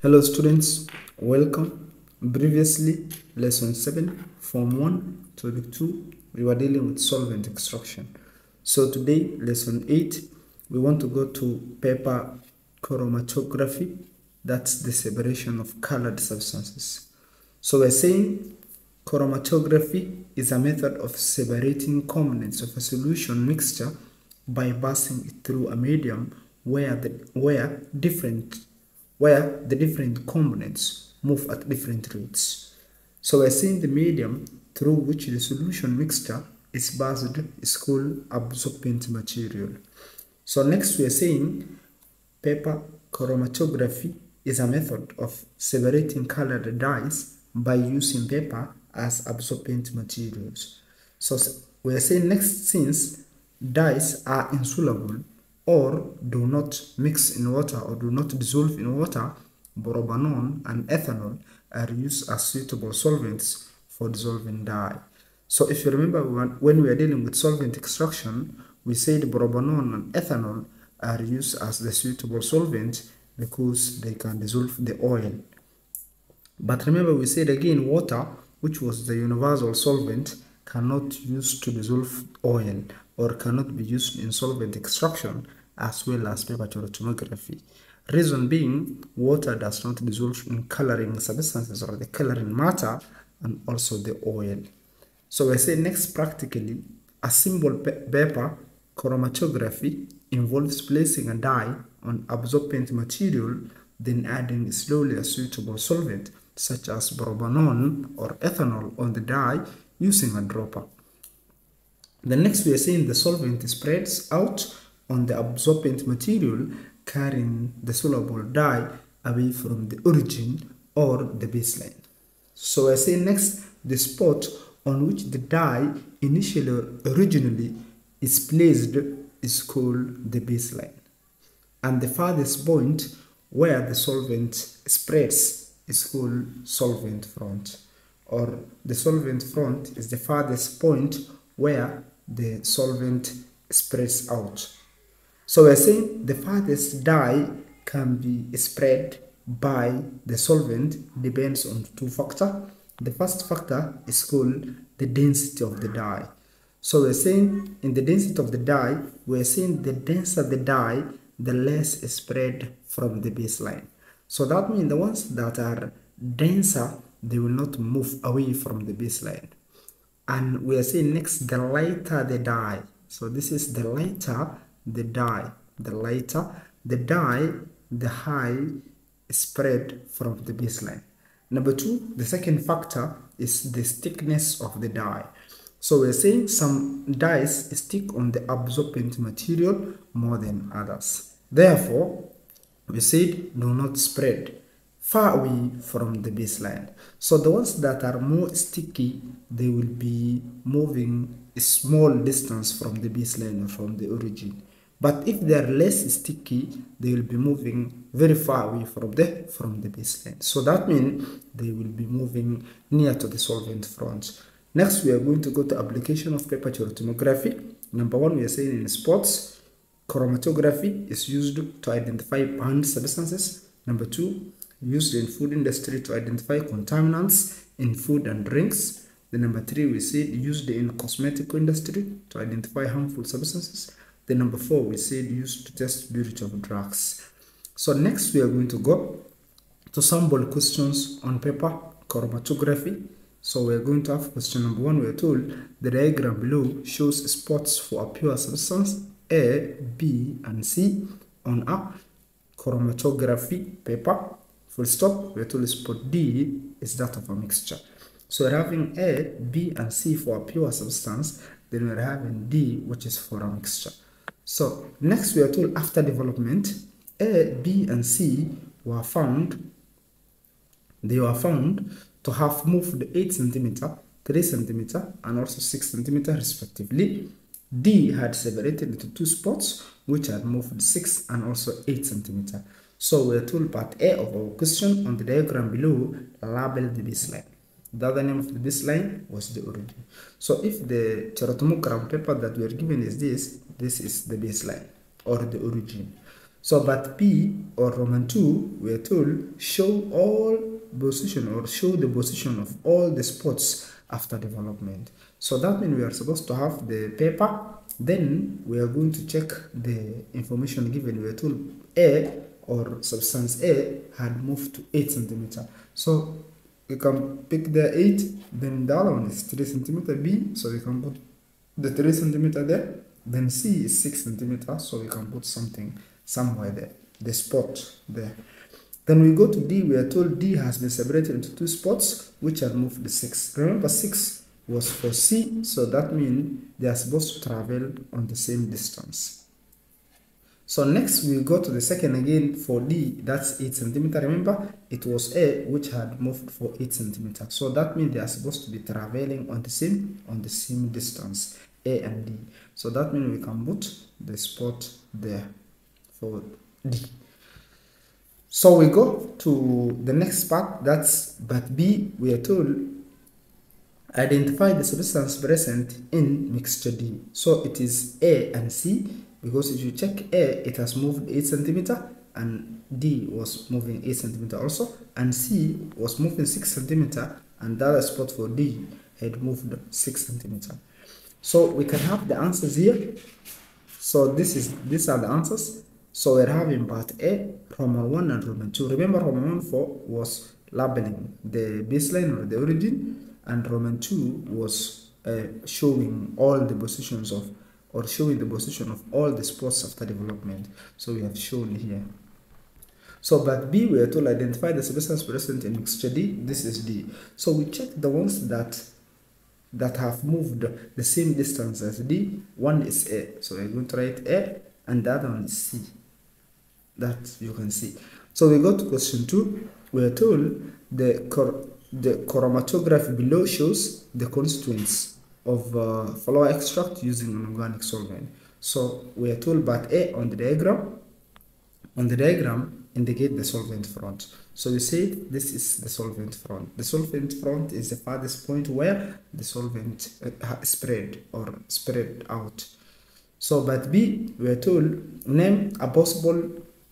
Hello students, welcome. Previously, lesson 7, form 1, topic 2, we were dealing with solvent extraction. So today, lesson 8, we want to go to paper chromatography, that's the separation of colored substances. So we're saying chromatography is a method of separating components of a solution mixture by passing it through a medium where the where different where the different components move at different rates. So we're saying the medium through which the solution mixture is passed is called absorbent material. So next we are saying paper chromatography is a method of separating colored dyes by using paper as absorbent materials. So we are saying next since dyes are insoluble or do not mix in water or do not dissolve in water, propanol and ethanol are used as suitable solvents for dissolving dye. So if you remember when, we are dealing with solvent extraction, we said propanol and ethanol are used as the suitable solvent because they can dissolve the oil. But remember we said again water, which was the universal solvent, cannot use to dissolve oil or cannot be used in solvent extraction as well as paper chromatography. Reason being, water does not dissolve in coloring substances or the coloring matter and also the oil. So we say next practically, a simple paper chromatography involves placing a dye on absorbent material, then adding slowly a suitable solvent such as propanol or ethanol on the dye using a dropper. The next we are saying the solvent spreads out on the absorbent material carrying the soluble dye away from the origin or the baseline. So I say next the spot on which the dye initially originally is placed is called the baseline. And the farthest point where the solvent spreads is called solvent front or the solvent front is the farthest point where the solvent spreads out. So we're saying the farthest dye can be spread by the solvent depends on two factors. The first factor is called the density of the dye. So we're saying in the density of the dye, we're saying the denser the dye, the less spread from the baseline. So that means the ones that are denser, they will not move away from the baseline. And we are saying next, the lighter the dye. So this is the lighter the dye. The lighter the dye, the high spread from the baseline. Number two, the second factor is the thickness of the dye. So we're saying some dyes stick on the absorbent material more than others. Therefore, we said do not spread far away from the baseline. So the ones that are more sticky, they will be moving a small distance from the baseline or from the origin. But if they are less sticky, they will be moving very far away from the from the baseline. So that means they will be moving near to the solvent front. Next, we are going to go to application of paper chromatography. Number one, we are saying in sports, chromatography is used to identify banned substances. Number two, used in food industry to identify contaminants in food and drinks. The number three, we said used in cosmetic industry to identify harmful substances. The number four, we said used to test purity of drugs. So next, we are going to go to sample questions on paper chromatography. So we're going to have question number one. We're told the diagram below shows spots for a pure substance A, B, and C on a chromatography paper. Full stop. We're told spot D is that of a mixture. So we're having A, B, and C for a pure substance. Then we're having D, which is for a mixture. So next we are told after development, A, B, and C were found. They were found to have moved 8 centimeter, 3 centimeter, and also 6 centimeter respectively. D had separated into two spots which had moved 6 and also 8 centimeter. So we told part A of our question on the diagram below label the baseline. The other name of the baseline was the origin. So if the chromatograph paper that we are given is this, this is the baseline or the origin. So, but P or Roman 2, we are told show all position or show the position of all the spots after development. So that means we are supposed to have the paper, then we are going to check the information given. We are told A or substance A had moved to 8 centimeter. So we can pick the 8, then the other one is 3 centimeter B, so we can put the 3 centimeter there. Then C is 6 centimeter, so we can put something somewhere there, the spot there. Then we go to D, we are told D has been separated into two spots, which have moved the 6. Remember 6 was for C, so that means they are supposed to travel on the same distance. So next we go to the second again for D, that's 8 centimeter. Remember, it was A which had moved for 8 centimeter. So that means they are supposed to be traveling on the same on the same distance, A and D. So that means we can put the spot there for D. So we go to the next part, that's but B, we are told identify the substance present in mixture D. So it is A and C because if you check A, it has moved 8 centimeter and D was moving 8 centimeter also and C was moving 6 centimeter and other spot for D had moved 6 centimeter. So we can have the answers here. So this is these are the answers. So we're having part A, Roman 1 and Roman 2. Remember Roman 1 4 was labeling the baseline or the origin and Roman 2 was uh, showing all the positions of or showing the position of all the spots after development. So we have shown here. So but B we are told identify the substance present in mixture D. This is D. So we check the ones that that have moved the same distance as D. One is A. So we're going to write A and the other one is C that you can see. So we go to question 2. We are told the, cor the chromatograph below shows the constituents of uh, flour extract using an organic solvent. So we are told but A on the diagram, on the diagram indicate the solvent front. So we say this is the solvent front. The solvent front is the farthest point where the solvent uh, spread or spread out. So but B, we are told name a possible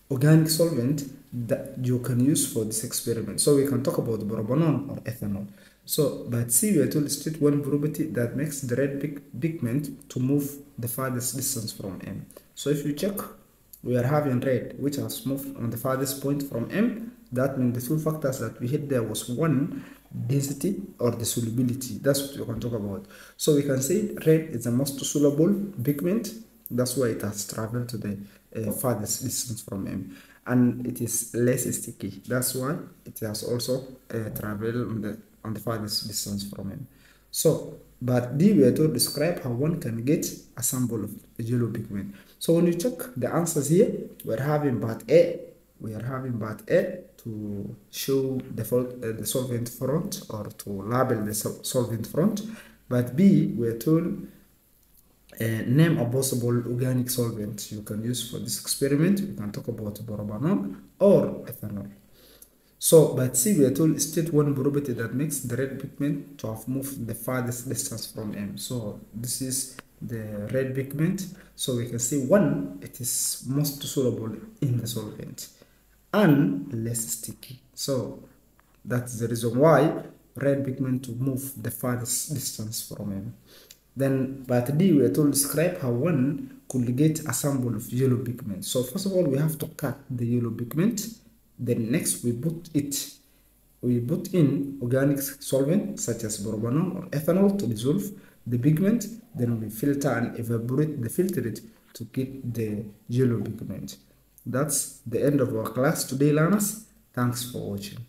organic solvent that you can use for this experiment. So we can talk about propanol or ethanol. So, but see, we are told state one property that makes the red pigment to move the farthest distance from M. So if you check, we are having red, which has moved on the farthest point from M. That means the two factors that we hit there was one, density or the solubility. That's what we can talk about. So we can say red is the most soluble pigment. That's why it has traveled to the uh, farthest distance from M and it is less sticky that's why it has also uh, traveled on the on the farthest distance from him. so but D we are to describe how one can get a sample of yellow pigment so when you check the answers here we're having part A we are having part A to show the, uh, the solvent front or to label the solvent front but B we are told uh, name a possible organic solvent you can use for this experiment. We can talk about propanol or ethanol. So, but see, we are told state one property that makes the red pigment to have moved the farthest distance from M. So, this is the red pigment. So, we can say one, it is most soluble in the solvent and less sticky. So, that's the reason why red pigment to move the farthest distance from M. Then part D, we are told describe how one could get a sample of yellow pigment. So first of all, we have to cut the yellow pigment. Then next, we put it, we put in organic solvent such as propanol or ethanol to dissolve the pigment. Then we filter and evaporate the filtrate to get the yellow pigment. That's the end of our class today, learners. Thanks for watching.